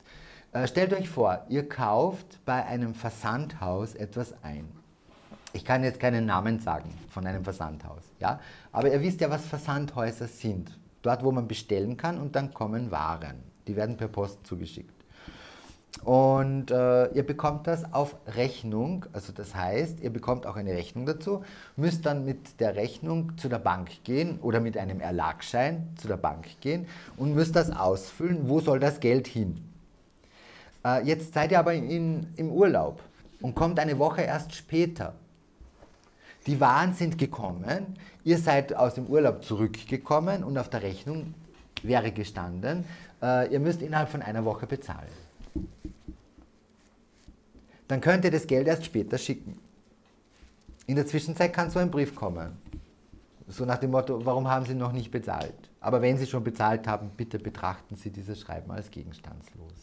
Äh, stellt euch vor, ihr kauft bei einem Versandhaus etwas ein. Ich kann jetzt keinen Namen sagen von einem Versandhaus, ja, aber ihr wisst ja, was Versandhäuser sind. Dort, wo man bestellen kann und dann kommen Waren. Die werden per Post zugeschickt. Und äh, ihr bekommt das auf Rechnung, also das heißt, ihr bekommt auch eine Rechnung dazu, müsst dann mit der Rechnung zu der Bank gehen oder mit einem Erlagschein zu der Bank gehen und müsst das ausfüllen, wo soll das Geld hin. Äh, jetzt seid ihr aber in, im Urlaub und kommt eine Woche erst später. Die Waren sind gekommen, ihr seid aus dem Urlaub zurückgekommen und auf der Rechnung wäre gestanden, äh, ihr müsst innerhalb von einer Woche bezahlen dann könnt ihr das Geld erst später schicken. In der Zwischenzeit kann so ein Brief kommen. So nach dem Motto, warum haben Sie noch nicht bezahlt? Aber wenn Sie schon bezahlt haben, bitte betrachten Sie dieses Schreiben als gegenstandslos.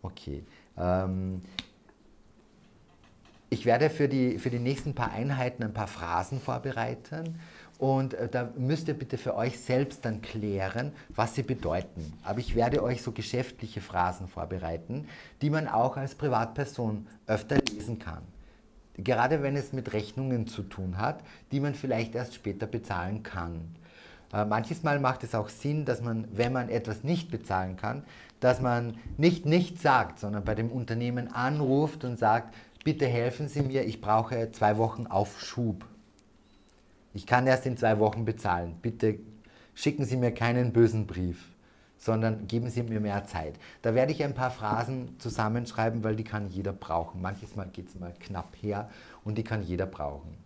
Okay. Ähm, ich werde für die, für die nächsten paar Einheiten ein paar Phrasen vorbereiten und äh, da müsst ihr bitte für euch selbst dann klären, was sie bedeuten. Aber ich werde euch so geschäftliche Phrasen vorbereiten, die man auch als Privatperson öfter lesen kann. Gerade wenn es mit Rechnungen zu tun hat, die man vielleicht erst später bezahlen kann. Äh, manches Mal macht es auch Sinn, dass man, wenn man etwas nicht bezahlen kann, dass man nicht nichts sagt, sondern bei dem Unternehmen anruft und sagt, bitte helfen Sie mir, ich brauche zwei Wochen Aufschub ich kann erst in zwei Wochen bezahlen. Bitte schicken Sie mir keinen bösen Brief, sondern geben Sie mir mehr Zeit. Da werde ich ein paar Phrasen zusammenschreiben, weil die kann jeder brauchen. Manches Mal geht es mal knapp her und die kann jeder brauchen.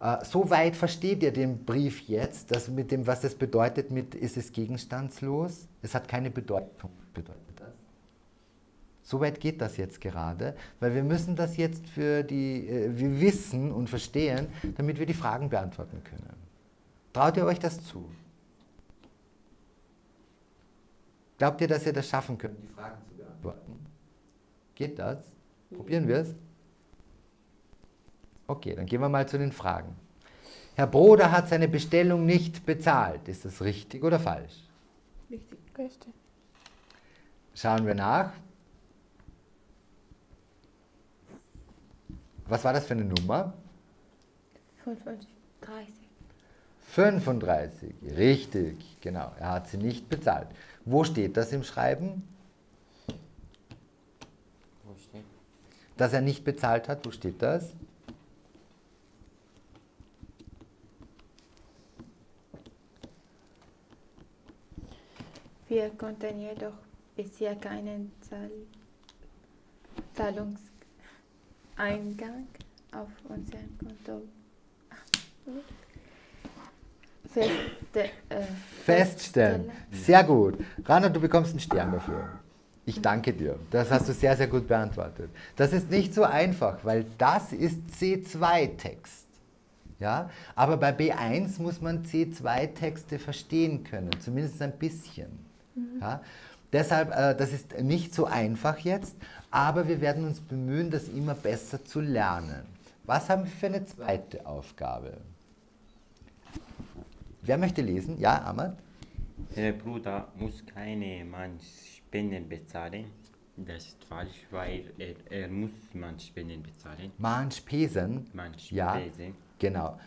Äh, Soweit versteht ihr den Brief jetzt, dass mit dem, was es bedeutet, mit ist es gegenstandslos? Es hat keine Bedeutung. Bedeutet so weit geht das jetzt gerade, weil wir müssen das jetzt für die, äh, wir wissen und verstehen, damit wir die Fragen beantworten können. Traut ihr euch das zu? Glaubt ihr, dass ihr das schaffen könnt, die Fragen zu beantworten? Geht das? Probieren wir es? Okay, dann gehen wir mal zu den Fragen. Herr Broder hat seine Bestellung nicht bezahlt. Ist das richtig oder falsch? Richtig. Schauen wir nach. Was war das für eine Nummer? 35. 35, richtig, genau. Er hat sie nicht bezahlt. Wo steht das im Schreiben? Wo steht? Dass er nicht bezahlt hat, wo steht das? Wir konnten jedoch bisher keinen Zahl Zahlungseingang auf unserem Konto feste, äh, Feststellen. Sehr gut. Rana, du bekommst einen Stern dafür. Ich danke dir. Das hast du sehr, sehr gut beantwortet. Das ist nicht so einfach, weil das ist C2-Text. Ja? Aber bei B1 muss man C2-Texte verstehen können, zumindest ein bisschen. Ja? Deshalb, äh, das ist nicht so einfach jetzt, aber wir werden uns bemühen, das immer besser zu lernen. Was haben wir für eine zweite Aufgabe? Wer möchte lesen? Ja, Ahmad? Der Bruder muss keine Mannspenden bezahlen. Das ist falsch, weil er, er muss Mannspenden bezahlen. Mahnspesen. Ja, Mannspesen. genau.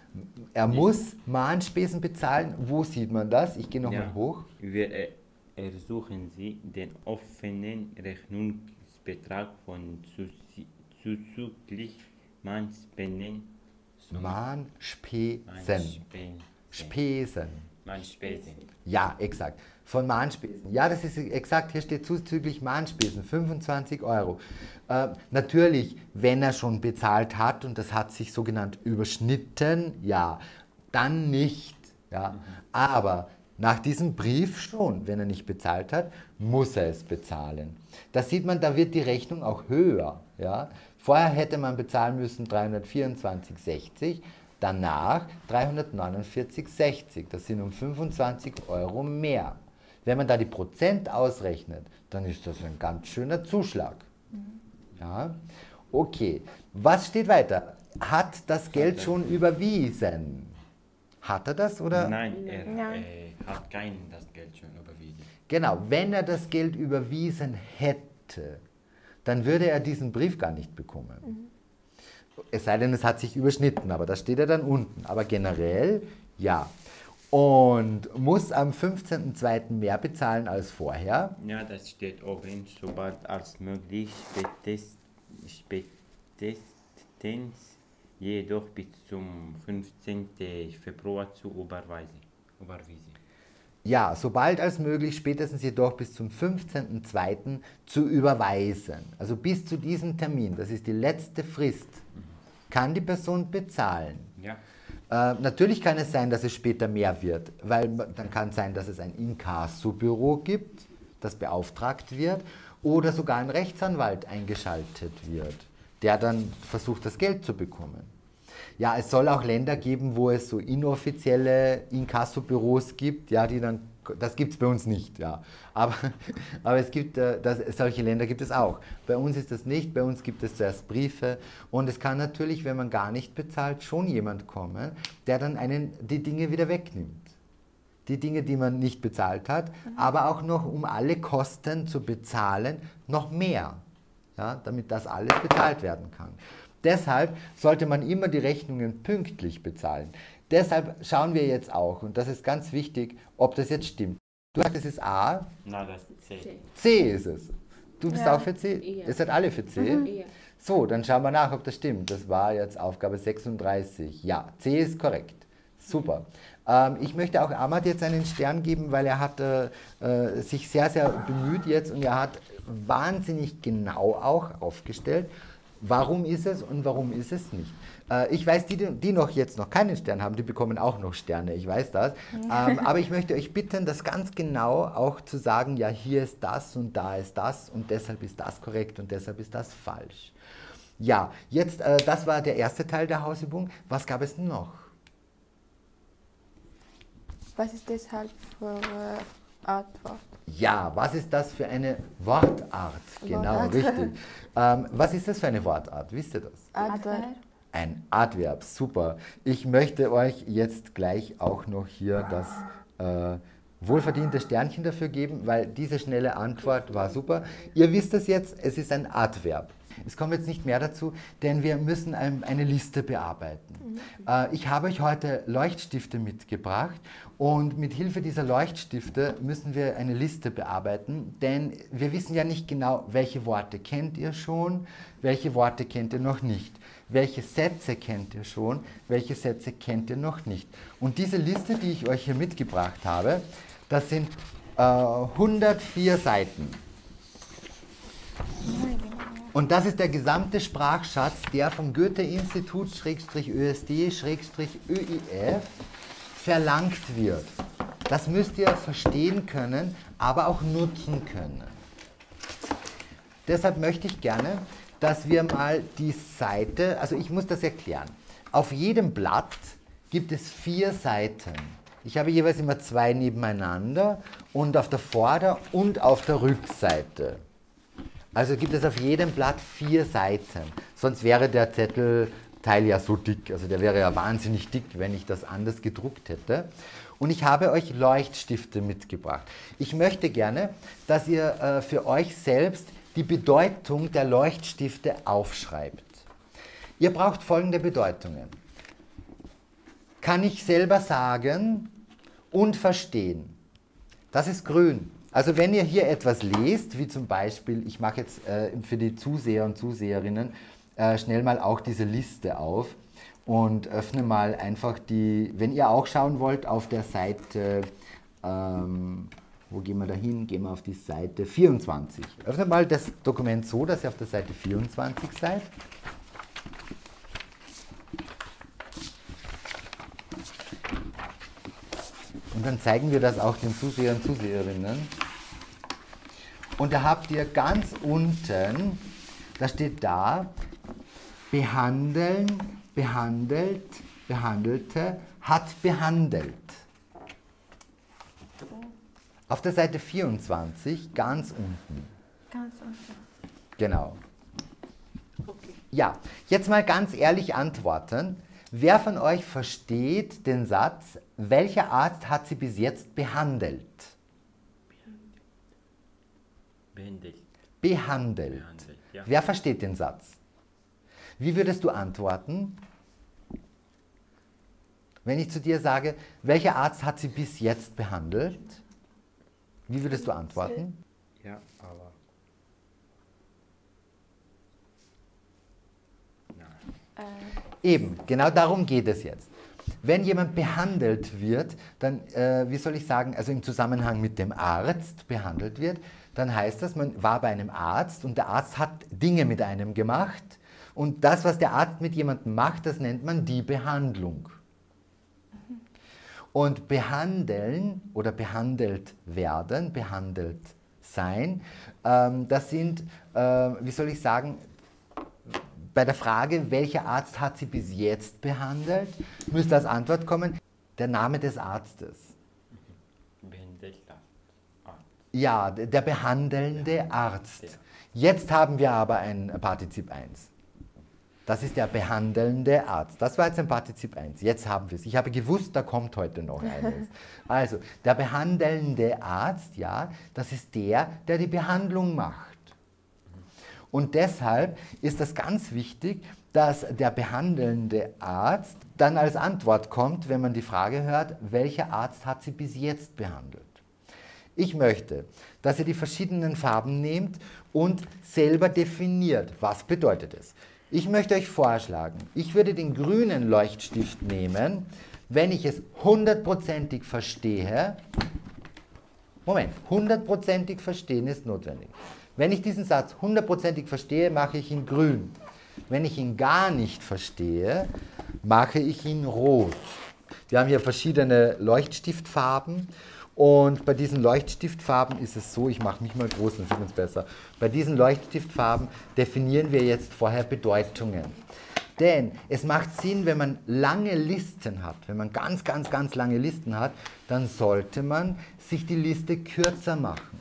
Er muss Mahnspesen bezahlen. Wo sieht man das? Ich gehe nochmal Ja. hoch. Wir äh, ersuchen Sie, den offenen Rechnungsbetrag von zuzüglich Mahnspesen. Mannspesen. Spesen. Mannspesen. Ja, exakt. Von Mahnspesen. Ja, das ist exakt. Hier steht zuzüglich Mahnspesen, 25 Euro. Äh, natürlich, wenn er schon bezahlt hat und das hat sich sogenannt überschnitten, ja, dann nicht. Ja. Aber nach diesem Brief schon, wenn er nicht bezahlt hat, muss er es bezahlen. Da sieht man, da wird die Rechnung auch höher. Ja. Vorher hätte man bezahlen müssen 324,60, danach 349,60. Das sind um 25 Euro mehr. Wenn man da die Prozent ausrechnet, dann ist das ein ganz schöner Zuschlag. Ja? Okay, was steht weiter? hat das Geld schon überwiesen. Hat er das oder? Nein, er Nein. Hat kein das Geld schon überwiesen. Genau, wenn er das Geld überwiesen hätte, dann würde er diesen Brief gar nicht bekommen. Es sei denn, es hat sich überschnitten, aber das steht ja dann unten. Aber generell ja. Und muss am 15.02. mehr bezahlen als vorher. Ja, das steht oben, sobald als möglich, spätest, spätestens jedoch bis zum 15. Februar zu überweisen. überwiesen. Ja, sobald als möglich, spätestens jedoch bis zum 15.02. zu überweisen. Also bis zu diesem Termin, das ist die letzte Frist, kann die Person bezahlen. Ja, Äh, natürlich kann es sein, dass es später mehr wird, weil dann kann sein, dass es ein Inkassobüro gibt, das beauftragt wird, oder sogar ein Rechtsanwalt eingeschaltet wird, der dann versucht, das Geld zu bekommen. Ja, es soll auch Länder geben, wo es so inoffizielle Inkassobüros gibt, ja, die dann, das gibt es bei uns nicht, ja. Aber, aber es gibt, äh, das, solche Länder gibt es auch. Bei uns ist das nicht, bei uns gibt es zuerst Briefe und es kann natürlich, wenn man gar nicht bezahlt, schon jemand kommen, der dann einen die Dinge wieder wegnimmt. Die Dinge, die man nicht bezahlt hat, aber auch noch, um alle Kosten zu bezahlen, noch mehr, ja, damit das alles bezahlt werden kann. Deshalb sollte man immer die Rechnungen pünktlich bezahlen. Deshalb schauen wir jetzt auch, und das ist ganz wichtig, ob das jetzt stimmt. Du sagst, es ist A, na das C. C ist es. Du bist Ja. auch für C? Ja. Ihr seid alle für C? Ja. So, dann schauen wir nach, ob das stimmt. Das war jetzt Aufgabe 36. Ja, C ist korrekt. Super. Ähm, ich möchte auch Ahmad jetzt einen Stern geben, weil er hat äh, äh, sich sehr, sehr bemüht jetzt und er hat wahnsinnig genau auch aufgestellt, warum ist es und warum ist es nicht. Äh, ich weiß, die, die noch jetzt noch keinen Stern haben, die bekommen auch noch Sterne, ich weiß das. Ähm, aber ich möchte euch bitten, das ganz genau auch zu sagen, ja, hier ist das und da ist das und deshalb ist das korrekt und deshalb ist das falsch. Ja, jetzt, äh, das war der erste Teil der Hausübung. Was gab es noch? Was ist deshalb für äh, Antwort? Ja, was ist das für eine Wortart? Genau, Wortart. richtig. Ähm, was ist das für eine Wortart? Wisst ihr das? Adverb. Ein Adverb, super. Ich möchte euch jetzt gleich auch noch hier das äh, wohlverdiente Sternchen dafür geben, weil diese schnelle Antwort war super. Ihr wisst es jetzt, es ist ein Adverb. Es kommt jetzt nicht mehr dazu, denn wir müssen ein, eine Liste bearbeiten. Äh, ich habe euch heute Leuchtstifte mitgebracht und mit Hilfe dieser Leuchtstifte müssen wir eine Liste bearbeiten, denn wir wissen ja nicht genau, welche Worte kennt ihr schon, welche Worte kennt ihr noch nicht. Welche Sätze kennt ihr schon, welche Sätze kennt ihr noch nicht. Und diese Liste, die ich euch hier mitgebracht habe, das sind äh, 104 Seiten. Und das ist der gesamte Sprachschatz, der vom Goethe-Institut ÖSD-ÖIF verlangt wird. Das müsst ihr verstehen können, aber auch nutzen können. Deshalb möchte ich gerne, dass wir mal die Seite, also ich muss das erklären. Auf jedem Blatt gibt es vier Seiten. Ich habe jeweils immer zwei nebeneinander und auf der Vorder- und auf der Rückseite. Also gibt es auf jedem Blatt vier Seiten. Sonst wäre der Zettelteil ja so dick. Also der wäre ja wahnsinnig dick, wenn ich das anders gedruckt hätte. Und ich habe euch Leuchtstifte mitgebracht. Ich möchte gerne, dass ihr äh, für euch selbst die Bedeutung der Leuchtstifte aufschreibt. Ihr braucht folgende Bedeutungen. Kann ich selber sagen und verstehen. Das ist grün. Also wenn ihr hier etwas lest, wie zum Beispiel, ich mache jetzt äh, für die Zuseher und Zuseherinnen äh, schnell mal auch diese Liste auf und öffne mal einfach die, wenn ihr auch schauen wollt, auf der Seite, ähm, wo gehen wir da hin? Gehen wir auf die Seite 24. Öffnet mal das Dokument so, dass ihr auf der Seite 24 seid. Und dann zeigen wir das auch den Zusehern und Zuseherinnen. Und da habt ihr ganz unten, da steht da, behandeln, behandelt, behandelte, hat behandelt. Auf der Seite 24, ganz unten. Ganz unten. Genau. Ja, jetzt mal ganz ehrlich antworten. Wer von euch versteht den Satz, welcher Arzt hat sie bis jetzt behandelt? Behandelt. Behandelt. Behandelt, ja. Wer versteht den Satz? Wie würdest du antworten? Wenn ich zu dir sage, welcher Arzt hat sie bis jetzt behandelt? Wie würdest du antworten? Ja, aber. Nein. Eben, genau darum geht es jetzt. Wenn jemand behandelt wird, dann, äh, wie soll ich sagen, also im Zusammenhang mit dem Arzt behandelt wird, dann heißt das, man war bei einem Arzt und der Arzt hat Dinge mit einem gemacht und das, was der Arzt mit jemandem macht, das nennt man die Behandlung. Und behandeln oder behandelt werden, behandelt sein, ähm, das sind, äh, wie soll ich sagen, bei der Frage, welcher Arzt hat sie bis jetzt behandelt, müsste als Antwort kommen, der Name des Arztes. Behandelter Arzt. Ja, der behandelnde Arzt. Ja. Jetzt haben wir aber ein Partizip 1. Das ist der behandelnde Arzt. Das war jetzt ein Partizip 1. Jetzt haben wir es. Ich habe gewusst, da kommt heute noch eines. Also, der behandelnde Arzt, ja, das ist der, der die Behandlung macht. Und deshalb ist das ganz wichtig, dass der behandelnde Arzt dann als Antwort kommt, wenn man die Frage hört, welcher Arzt hat sie bis jetzt behandelt. Ich möchte, dass ihr die verschiedenen Farben nehmt und selber definiert, was bedeutet es. Ich möchte euch vorschlagen, ich würde den grünen Leuchtstift nehmen, wenn ich es hundertprozentig verstehe. Moment, hundertprozentig verstehen ist notwendig. Wenn ich diesen Satz hundertprozentig verstehe, mache ich ihn grün. Wenn ich ihn gar nicht verstehe, mache ich ihn rot. Wir haben hier verschiedene Leuchtstiftfarben und bei diesen Leuchtstiftfarben ist es so, ich mache mich mal groß, dann sieht man es besser. Bei diesen Leuchtstiftfarben definieren wir jetzt vorher Bedeutungen. Denn es macht Sinn, wenn man lange Listen hat, wenn man ganz, ganz, ganz lange Listen hat, dann sollte man sich die Liste kürzer machen.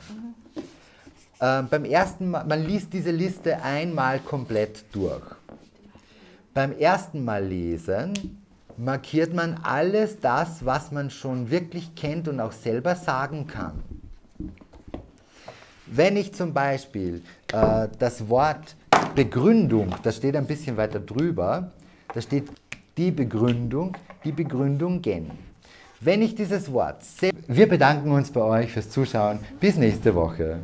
Ähm, beim ersten Mal, man liest diese Liste einmal komplett durch. Beim ersten Mal lesen markiert man alles das, was man schon wirklich kennt und auch selber sagen kann. Wenn ich zum Beispiel äh, das Wort Begründung, das steht ein bisschen weiter drüber, da steht die Begründung, die Begründungen. Wenn ich dieses Wort, wir bedanken uns bei euch fürs Zuschauen. Bis nächste Woche.